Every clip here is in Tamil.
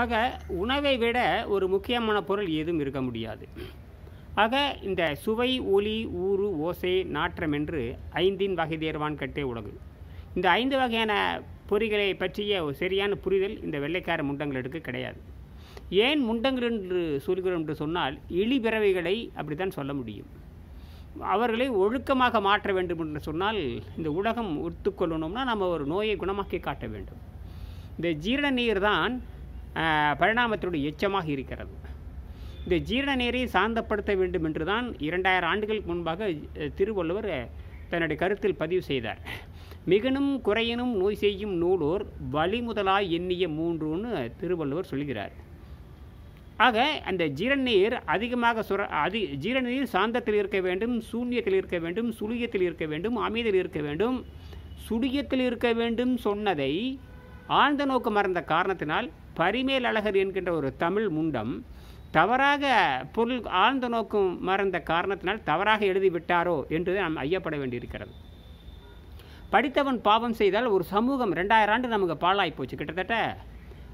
ஆக உணவை விட ஒரு முக்கியமான பொருள் ஏதும் இருக்க முடியாது. ஆக இந்த சுவை ஒலி ஊறு ஓசை நாற்றம் என்று ஐந்தின் வகை தேர்வான் கட்டே உலகு. இந்த ஐந்து வகையான பொறிகளை பற்றிய ஒரு சரியான புரிதல் இந்த வெள்ளைக்கார முண்டங்களுக்கு கிடையாது. ஏன் முண்டங்கள் என்று சொல்கிறோம் என்று சொன்னால் இழி பிறவைகளை அப்படித்தான் சொல்ல முடியும். அவர்களை ஒழுக்கமாக மாற்ற வேண்டும் என்று சொன்னால் இந்த உலகம் ஒத்துக்கொள்ளணும்னா நம்ம ஒரு நோயை குணமாக்கி காட்ட வேண்டும். இந்த ஜீரண நீர் தான் பரிணாமத்தினுடைய எச்சமாக இருக்கிறது. இந்த ஜீரண நீரை சாந்தப்படுத்த வேண்டும் என்று தான் இரண்டாயிரம் ஆண்டுகளுக்கு முன்பாக திருவள்ளுவர் தன்னுடைய கருத்தில் பதிவு செய்தார். மிகனும் குறையனும் நோய் செய்யும் நூலோர் வழிமுதலாய் எண்ணிய மூன்றுன்னு திருவள்ளுவர் சொல்கிறார். ஆக அந்த ஜீரநீர் அதிகமாக சுர அதி ஜீரநீர் சாந்தத்தில் இருக்க வேண்டும் சூன்யத்தில் இருக்க வேண்டும் சுழியத்தில் இருக்க வேண்டும் அமைதியில் இருக்க வேண்டும். சுடியத்தில் இருக்க வேண்டும் சொன்னதை ஆழ்ந்த நோக்கு மறந்த காரணத்தினால் பரிமேல் அழகர் என்கின்ற ஒரு தமிழ் முண்டம் தவறாக பொருள் ஆழ்ந்த நோக்கம் மறந்த காரணத்தினால் தவறாக எழுதிவிட்டாரோ என்று நாம் ஐயப்பட வேண்டியிருக்கிறது. படித்தவன் பாவம் செய்தால் ஒரு சமூகம் ரெண்டாயிரம் ஆண்டு நமக்கு பாழாய் போச்சு. கிட்டத்தட்ட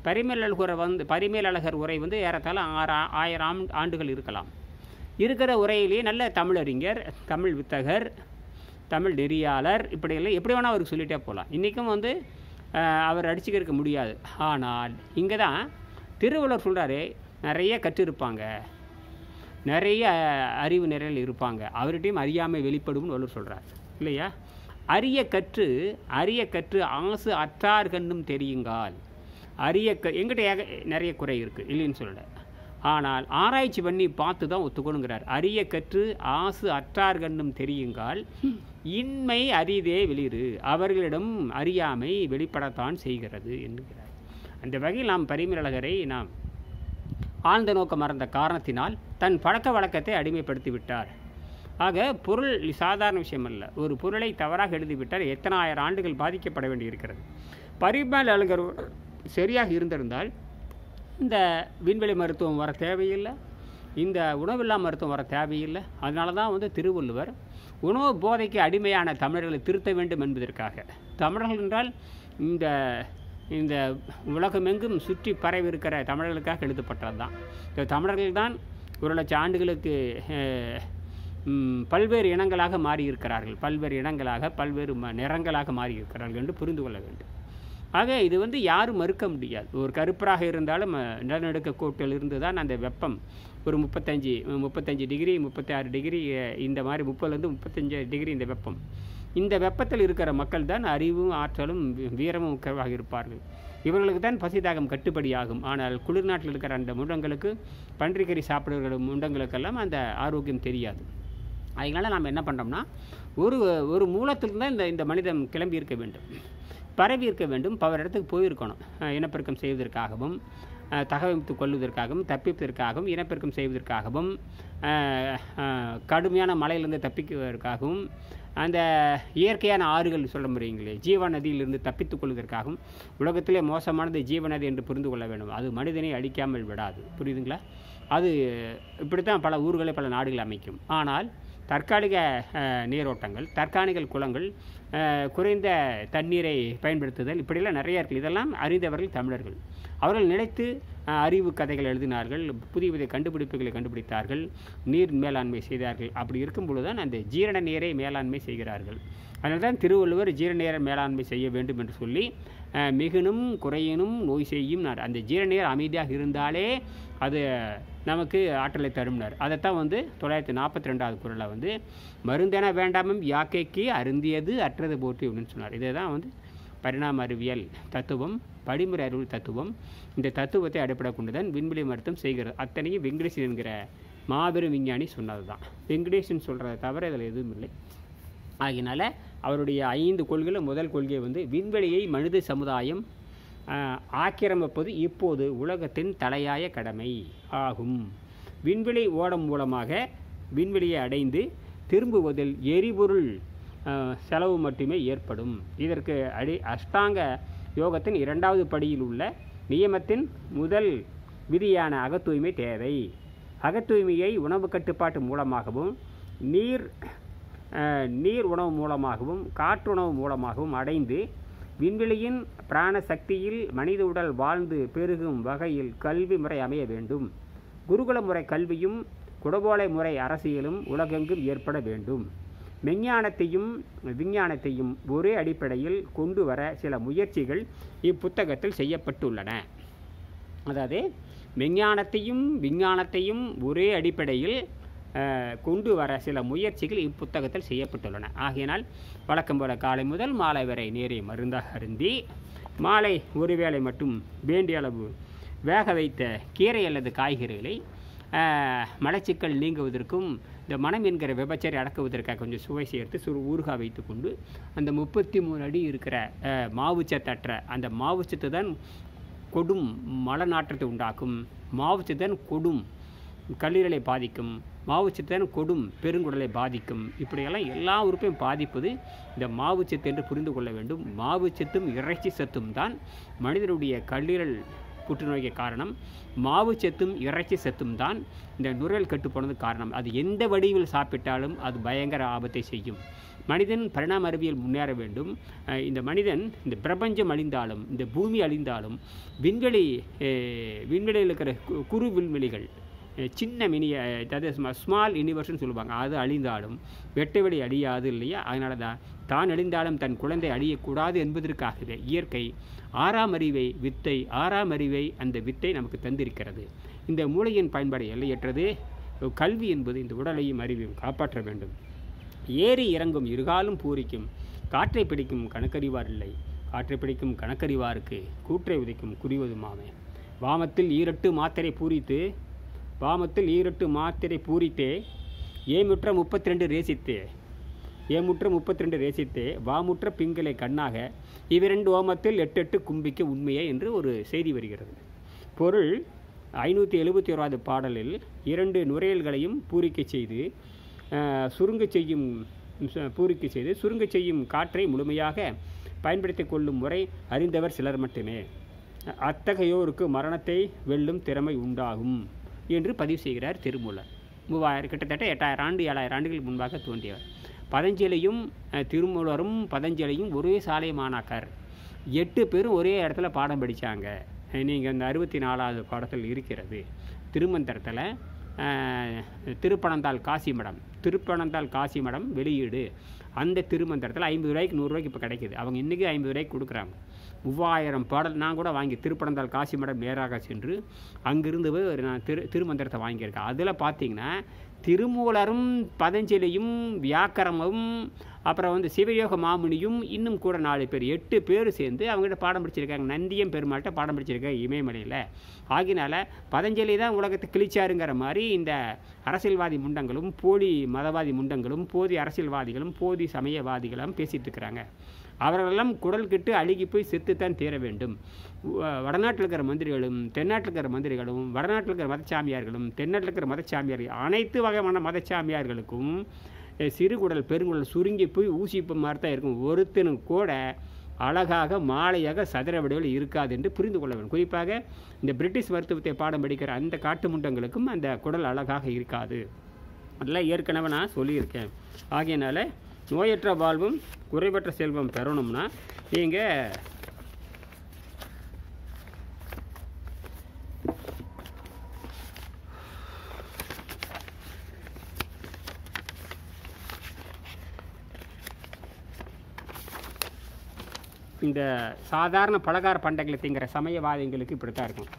பரிமேல் அழகுரை வந்து பரிமேல் அழகர் உரை வந்து ஏறத்தாழ ஆறு ஆயிரம் ஆண்டுகள் இருக்கலாம். இருக்கிற உரையிலேயே நல்ல தமிழறிஞர் தமிழ் வித்தகர் தமிழ் நெறியாளர் இப்படியெல்லாம் எப்படி வேணால் அவருக்கு சொல்லிட்டே போகலாம். இன்றைக்கும் வந்து அவர் அடிச்சுக்க முடியாது. ஆனால் இங்கே தான் திருவள்ளுவர் சொல்கிறாரு நிறைய கற்றிருப்பாங்க. நிறைய அறிவு நிறையில் இருப்பாங்க. அவர்கிட்டையும் அறியாமை வெளிப்படும்னு வள்ளுவர் சொல்கிறார் இல்லையா? அரிய கற்று அரிய கற்று ஆசு அற்றார் கண்ணும் தெரியுங்கால். அரிய க எங்கிட்ட நிறைய குறை இருக்குது இல்லைன்னு சொல்லலை. ஆனால் ஆராய்ச்சி பண்ணி பார்த்து தான் ஒத்துக்கணுங்கிறார். அரிய கற்று ஆசு அற்றார்கண்ணும் தெரியுங்கால் இன்மை அரிதே வெளியிரு அவர்களிடம் அறியாமை வெளிப்படத்தான் செய்கிறது என்கிறார். அந்த வகையில் நாம் பரிமேலழகரை நாம் ஆழ்ந்த நோக்கம் மறந்த காரணத்தினால் தன் பழக்க வழக்கத்தை அடிமைப்படுத்தி விட்டார் ஆக பொருள் சாதாரண விஷயம் அல்ல. ஒரு பொருளை தவறாக எழுதிவிட்டால் எத்தனை ஆயிரம் ஆண்டுகள் பாதிக்கப்பட வேண்டியிருக்கிறது. பரிமல் அழகர் சரியாக இருந்திருந்தால் இந்த விண்வெளி மருத்துவம் வர தேவையில்லை. இந்த உணவில்லா மருத்துவம் வர தேவையில்லை. அதனால தான் வந்து திருவள்ளுவர் உணவு போதைக்கு அடிமையான தமிழர்களை திருத்த வேண்டும் என்பதற்காக. தமிழர்கள் என்றால் இந்த இந்த உலகமெங்கும் சுற்றி பரவி இருக்கிற தமிழர்களுக்காக எழுதப்பட்டது தான். இந்த தமிழர்கள் தான் ஒரு லட்சம் ஆண்டுகளுக்கு பல்வேறு இனங்களாக மாறியிருக்கிறார்கள். பல்வேறு இனங்களாக பல்வேறு ம நிறங்களாக மாறியிருக்கிறார்கள் என்று புரிந்து கொள்ள வேண்டும். ஆக இது வந்து யாரும் மறுக்க முடியாது. ஒரு கருப்பராக இருந்தாலும் நிலநடுக்க கோட்டில் இருந்து தான் அந்த வெப்பம். ஒரு முப்பத்தஞ்சு முப்பத்தஞ்சு டிகிரி முப்பத்தி ஆறு டிகிரி இந்த மாதிரி முப்பதுலேருந்து முப்பத்தஞ்சு டிகிரி இந்த வெப்பம். இந்த வெப்பத்தில் இருக்கிற மக்கள் தான் அறிவும் ஆற்றலும் வீரமும் குறைவாக இருப்பார்கள். இவர்களுக்கு தான் பசிதாகம் கட்டுப்படியாகும். ஆனால் குளிர்நாட்டில் இருக்கிற அந்த முண்டங்களுக்கு பன்றிக்கறி சாப்பிடுகிற முண்டங்களுக்கெல்லாம் அந்த ஆரோக்கியம் தெரியாது. அதனால் நாம் என்ன பண்ணுறோம்னா ஒரு ஒரு மூலத்திலிருந்து தான் இந்த இந்த மனிதன் கிளம்பி இருக்க வேண்டும். பரவி இருக்க வேண்டும் பவர் இடத்துக்கு போயிருக்கணும். இனப்பெருக்கம் செய்வதற்காகவும் தகவமைத்து கொள்வதற்காகவும் தப்பிப்பதற்காகவும் இனப்பெருக்கம் செய்வதற்காகவும் கடுமையான மழையிலிருந்து தப்பிக்குவதற்காகவும் அந்த இயற்கையான ஆறுகள் சொல்ல முடியுங்களே ஜீவநதியிலிருந்து தப்பித்துக் கொள்வதற்காகவும் உலகத்திலே மோசமானது ஜீவநதி என்று புரிந்து கொள்ள வேண்டும். அது மனிதனை அழிக்காமல் விடாது. புரியுதுங்களா? அது இப்படித்தான் பல ஊர்களை பல நாடுகள் அமைக்கும். ஆனால் தற்காலிக நீரோட்டங்கள் தற்காலிக குளங்கள் குறைந்த தண்ணீரை பயன்படுத்துதல் இப்படியெல்லாம் நிறைய இருக்குது இதெல்லாம் அறிந்தவர்கள் தமிழர்கள். அவர்கள் நினைத்து அறிவு கதைகள் எழுதினார்கள் புதிய புதிய கண்டுபிடிப்புகளை கண்டுபிடித்தார்கள் நீர் மேலாண்மை செய்தார்கள். அப்படி இருக்கும் பொழுதுதான் அந்த ஜீரண நீரை மேலாண்மை செய்கிறார்கள். அதனால தான் திருவள்ளுவர் ஜீரண மேலாண்மை செய்ய வேண்டும் என்று சொல்லி மிகுனும் குறையினும் நோய் செய்யும் அந்த ஜீரண நீர் அமைதியாக இருந்தாலே அது நமக்கு ஆற்றலை தரும்னார். அதைத்தான் வந்து தொள்ளாயிரத்தி நாற்பத்தி ரெண்டாவது குரலில் வந்து மருந்தென வேண்டாமும் யாக்கைக்கு அருந்தியது அற்றது போற்றி அப்படின்னு சொன்னார். இதை தான் வந்து பரிணாம அறிவியல் தத்துவம் படிமுறை அறிவியல் தத்துவம். இந்த தத்துவத்தை அடிப்படை கொண்டுதான் விண்வெளி மருத்துவம் செய்கிறது. அத்தனையும் வெங்கடேசன் என்கிற மாபெரும் விஞ்ஞானி சொன்னது தான் வெங்கடேசன் சொல்கிறத தவிர இதில் எதுவும் இல்லை. ஆகினால அவருடைய ஐந்து கொள்கையில் முதல் கொள்கை வந்து விண்வெளியை மனித சமுதாயம் ஆக்கிரமிப்பது இப்போது உலகத்தின் தலையாய கடமை ஆகும். விண்வெளி ஓடம் மூலமாக விண்வெளியை அடைந்து திரும்புவதில் எரிபொருள் செலவு மட்டுமே ஏற்படும். இதற்கு அடி அஷ்டாங்க யோகத்தின் இரண்டாவது படியில் உள்ள நியமத்தின் முதல் விதியான அகத்தூய்மை தேவை. அகத்தூய்மையை உணவு கட்டுப்பாட்டு மூலமாகவும் நீர் நீர் உணவு மூலமாகவும் காற்றுணவு மூலமாகவும் அடைந்து விண்வெளியின் பிராண சக்தியில் மனித உடல் வாழ்ந்து பெருகும் வகையில் கல்வி முறை அமைய வேண்டும். குருகுல முறை கல்வியும் குடபோலை முறை அரசியலும் உலகெங்கும் ஏற்பட வேண்டும். மெஞ்ஞானத்தையும் விஞ்ஞானத்தையும் ஒரே அடிப்படையில் கொண்டு வர சில முயற்சிகள் இப்புத்தகத்தில் செய்யப்பட்டுள்ளன. அதாவது மெஞ்ஞானத்தையும் விஞ்ஞானத்தையும் ஒரே அடிப்படையில் கொண்டு வர சில முயற்சிகள் இப்புத்தகத்தில் செய்யப்பட்டுள்ளன. ஆகையினால் வழக்கம் போல காலை முதல் மாலை வரை நேரே மருந்தாக அருந்தி மாலை ஒருவேளை மட்டும் வேண்டிய அளவு வேக வைத்த கீரை அல்லது காய்கறிகளை மலச்சிக்கல் நீங்குவதற்கும் இந்த மனம் என்கிற விபச்சரை அடக்குவதற்காக கொஞ்சம் சுவை சேர்த்து சுரு ஊறுகாய் வைத்துக்கொண்டு அந்த முப்பத்தி மூணு அடி இருக்கிற மாவுச்சத்தற்ற அந்த மாவுச்சத்து தான் கொடும் மலநாற்றத்தை உண்டாக்கும். மாவுச்சத்தன் கொடும் கல்லீரலை பாதிக்கும். மாவுச்சத்தன் கொடும் பெருங்குடலை பாதிக்கும். இப்படியெல்லாம் எல்லா உறுப்பையும் பாதிப்பது இந்த மாவுச்சத்து என்று புரிந்து கொள்ள வேண்டும். மாவுச்சத்தும் இறைச்சி சத்தும் தான் மனிதனுடைய கல்லீரல் புற்றுநோய்க்கு காரணம். மாவுச்சத்தும் இறைச்சி சத்தும் தான் இந்த நுரல் கட்டுப்போனது காரணம். அது எந்த வடிவில் சாப்பிட்டாலும் அது பயங்கர ஆபத்தை செய்யும். மனிதன் பரிணாம அறிவியல் முன்னேற வேண்டும். இந்த மனிதன் இந்த பிரபஞ்சம் அழிந்தாலும் இந்த பூமி அழிந்தாலும் விண்வெளி விண்வெளியில் இருக்கிற கு- குறு விண்வெளிகள் சின்ன மினி அதாவது ஸ்மால் யூனிவர்ஸ்னு சொல்லுவாங்க. அது அழிந்தாலும் வெட்டவெளி அழியாது இல்லையா? அதனால தான் தான் அழிந்தாலும் தன் குழந்தை அழியக்கூடாது என்பதற்காகவே இயற்கை ஆறாம் அறிவை வித்தை ஆறாம் அறிவை அந்த வித்தை நமக்கு தந்திருக்கிறது. இந்த மூளையின் பயன்பாடு எல்லையற்றது. கல்வி என்பது இந்த உடலையும் அறிவையும் காப்பாற்ற வேண்டும். ஏறி இறங்கும் இருகாலும் பூரிக்கும் காற்றை பிடிக்கும் கணக்கறிவார் இல்லை. காற்றை பிடிக்கும் கணக்கறிவாருக்கு கூற்றை உதைக்கும் குறிவதுமாமே. வாமத்தில் ஈரட்டு மாத்திரை பூரித்து வாமத்தில் ஈரட்டு மாத்திரை பூரித்தே ஏமுற்ற முப்பத்தி ரெண்டு ரேசித்தே ஏமுற்ற முப்பத்தி ரெண்டு ரேசித்தே வாமுற்ற பிங்களை கண்ணாக இவ்விரண்டு ஓமத்தில் எட்டு எட்டு கும்பிக்க உண்மையே என்று ஒரு செய்தி வருகிறது. பொருள் ஐநூற்றி எழுபத்தி ஓராவது பாடலில் இரண்டு நுரையல்களையும் பூரிக்க செய்து சுருங்க சுருங்கச் செய்யும் பூரிக்க செய்து சுருங்கச் செய்யும் காற்றை முழுமையாக பயன்படுத்திக் கொள்ளும் முறை அறிந்தவர் சிலர் மட்டுமே. அத்தகையோருக்கு மரணத்தை வெல்லும் திறமை உண்டாகும். என்று பதிவு செய்கிறார் திருமூலர். மூவாயிரம் கிட்டத்தட்ட எட்டாயிரம் ஆண்டு ஏழாயிரம் ஆண்டுகள் முன்பாக தோன்றியவர். பதஞ்சலியும் திருமூலரும் பதஞ்சலியும் ஒரே சாலை மாணாக்கர். எட்டு பேரும் ஒரே இடத்துல பாடம் படித்தாங்க நீங்கள் இந்த அறுபத்தி நாலாவது பாடத்தில் இருக்கிறது. திருமந்திரத்தில் திருப்பனந்தாள் காசி மடம் திருப்பனந்தாள் காசி மடம் வெளியீடு. அந்த திருமந்திரத்தில் ஐம்பது ரூபாய்க்கு நூறுரூவாய்க்கு இப்போ கிடைக்குது. அவங்க இன்றைக்கி ஐம்பது ரூபாய்க்கு கொடுக்குறாங்க. மூவாயிரம் பாடல் நான் கூட வாங்கி திருப்பனந்தாள் காசி மடம் நேராக சென்று அங்கிருந்து போய் ஒரு நான் திரு திருமந்திரத்தை வாங்கியிருக்கேன். அதில் பார்த்தீங்கன்னா திருமூலரும் பதஞ்சலியும் வியாக்கரமும் அப்புறம் வந்து சிவயோக மாமுனியும் இன்னும் கூட நாலு பேர் எட்டு பேர் சேர்ந்து அவங்ககிட்ட பாடம் படிச்சிருக்காங்க. நந்தியம் பெருமாள்கிட்ட பாடம் படிச்சிருக்காங்க இமயமலையில். ஆகினால பதஞ்சலி தான் உலகத்தை கிழிச்சாருங்கிற மாதிரி இந்த அரசியல்வாதி முண்டங்களும் போலி மதவாதி முண்டங்களும் போதி அரசியல்வாதிகளும் போதி சமயவாதிகளும் பேசிட்டு இருக்கிறாங்க. அவர்களெல்லாம் குடல் கிட்டு அழுகி போய் செத்துத்தான் தீர வேண்டும். வடநாட்டில் இருக்கிற மந்திரிகளும் தென்னாட்டில் இருக்கிற மந்திரிகளும் வடநாட்டில் இருக்கிற மதச்சாமியார்களும் தென்னாட்டில் இருக்கிற மதச்சாமியார்கள் அனைத்து வகையான மதச்சாமியார்களுக்கும் சிறுகுடல் பெருங்குடல் சுருங்கி போய் ஊசி மாதிரி தான் இருக்கும். ஒருத்தனும் கூட அழகாக மாலையாக சதுர வடிவில் இருக்காது என்று புரிந்து கொள்ள வேண்டும். குறிப்பாக இந்த பிரிட்டிஷ் மருத்துவத்தை பாடம் படிக்கிற அந்த காட்டு முண்டங்களுக்கும் அந்த குடல் அழகாக இருக்காது. அதெல்லாம் ஏற்கனவே நான் சொல்லியிருக்கேன். ஆகையினால நோயற்ற வாழ்வும் குறைவற்ற செல்வம் பெறணும்னா நீங்கள் இந்த சாதாரண பலகார பண்டங்களை திங்கிற சமயவாதிகளுக்கு இப்படித்தான் இருக்கும்.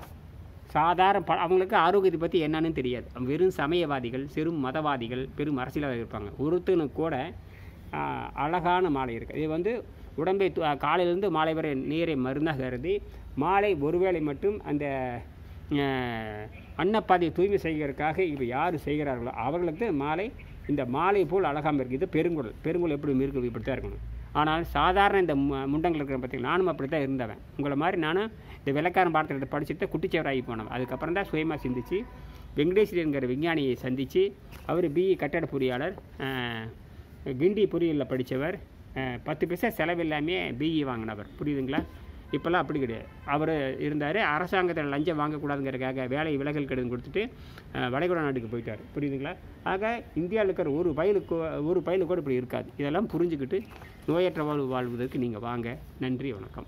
சாதாரண ப அவங்களுக்கு ஆரோக்கியத்தை பற்றி என்னன்னு தெரியாது. வெறும் சமயவாதிகள் சிறும் மதவாதிகள் பெரும் அரசியல்வாதிகள் இருப்பாங்க. ஒருத்தனுக்கு கூட அழகான மாலை இருக்குது இது வந்து உடம்பை காலையிலேருந்து மாலை வரை நீரை மருந்தாக கருதி மாலை ஒருவேளை மட்டும் அந்த அன்னப்பாதையை தூய்மை செய்கிறதுக்காக இப்போ யார் செய்கிறார்களோ அவர்களுக்கு மாலை இந்த மாலை போல் அழகாமல் இருக்குது இது பெருங்குடல். பெருங்குடல் எப்படி இருக்குது இப்படி தான் இருக்கணும். ஆனால் சாதாரண இந்த மு- முண்டங்கள் இருக்கிற பார்த்தீங்கன்னா நானும் அப்படி தான் இருந்தவன். உங்களை மாதிரி நானும் இந்த வெள்ளக்காரன் பாடத்தை படிச்சுட்டு குட்டிச்சவராகி போனவன். அதுக்கப்புறம் தான் சுயமாக சிந்திச்சு வெங்கடேஸ்வரங்கிற விஞ்ஞானியை சந்தித்து அவர் பிஇ e. கட்டட பொறியாளர் கிண்டி பொறியியலில் படித்தவர் பத்து பைசா செலவில்லாமே பிஇ e. வாங்கினவர். புரியுதுங்களா? இப்போல்லாம் அப்படி கிடையாது. அவர் இருந்தார் அரசாங்கத்தில் லஞ்சம் வாங்கக்கூடாதுங்கிறதுக்காக வேலை விலகல் கடிதம் கொடுத்துட்டு அஹ், வளைகுடா நாட்டுக்கு போயிட்டார். புரியுதுங்களா? ஆக இந்தியாவில் இருக்கிற ஒரு பயலுக்கு ஒரு பயலு கூட இப்படி இருக்காது. இதெல்லாம் புரிஞ்சுக்கிட்டு நோயற்ற வாழ்வு வாழ்வதற்கு நீங்கள் வாங்க. நன்றி வணக்கம்.